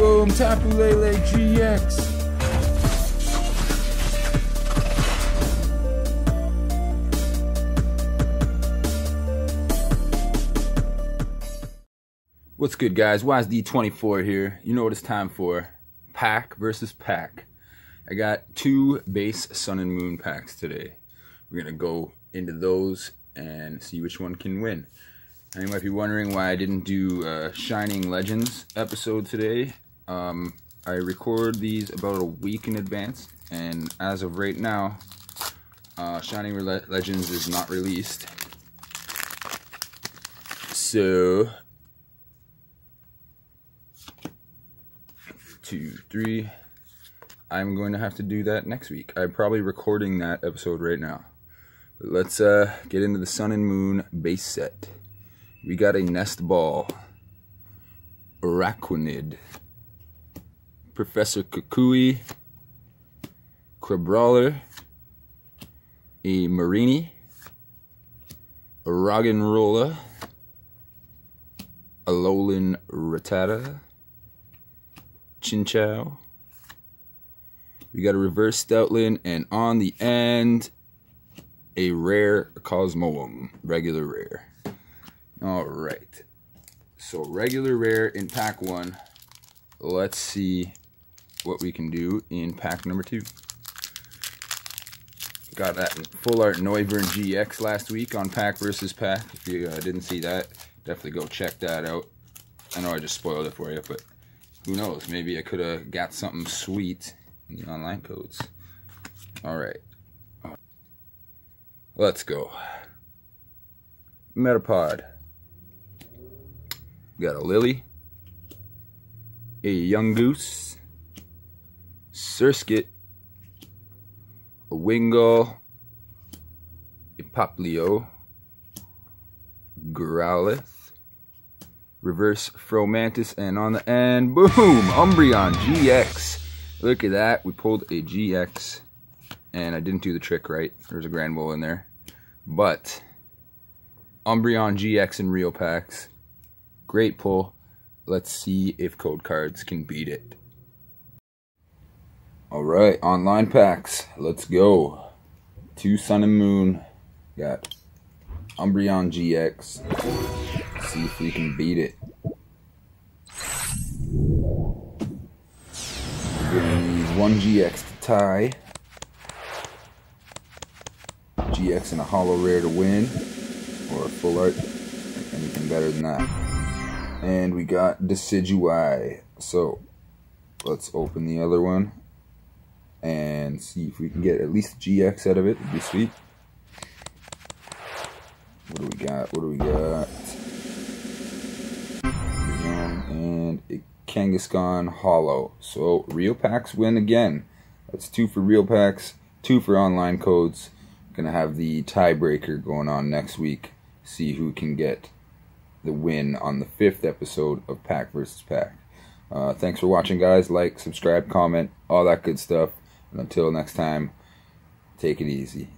Boom, Tapu Lele GX. What's good, guys? WiseD24 here. You know what it's time for. Pack versus pack. I got two base Sun and Moon packs today. We're going to go into those and see which one can win. And you might be wondering why I didn't do a Shining Legends episode today. Um, I record these about a week in advance, and as of right now, uh, Shining Legends is not released. So, two, three. I'm going to have to do that next week. I'm probably recording that episode right now. But let's uh, get into the Sun and Moon base set. We got a Nest Ball, Araquanid, Professor Kukui, Crabrawler, a Mareanie, a Roggenrola, a Alolan Rattata, Chinchou. We got a reverse Stoutland, and on the end, a rare Cosmoem, regular rare. All right. So regular rare in pack one. Let's see what we can do in pack number two. Got that full art Noivern GX last week on pack versus pack. If you uh, didn't see that, definitely go check that out. I know I just spoiled it for you, but who knows? Maybe I could have got something sweet in the online codes. All right. Let's go. Metapod. got a Lillie. A Yungoos. Surskit. A Wingull. A Popplio. Growlithe reverse Fromantis, and on the end, boom, Umbreon GX. Look at that, we pulled a GX, and I didn't do the trick right. There's a Granbull in there. But, Umbreon GX in real packs. Great pull. Let's see if code cards can beat it. Alright, online packs. Let's go. Two Sun and Moon. Got Umbreon GX see if we can beat it. We're gonna need one GX to tie. GX and a holo rare to win. Or a full art. Anything better than that. And we got Decidueye. So let's open the other one and see if we can get at least GX out of it. It'd be sweet. What do we got? What do we got? and a Kangaskhan Holo. So real packs win again. That's two for real packs, two for online codes. Gonna have the tiebreaker going on next week. See who can get the win on the fifth episode of Pack versus Pack. Uh, thanks for watching, guys. Like, subscribe, comment, all that good stuff. And until next time, take it easy.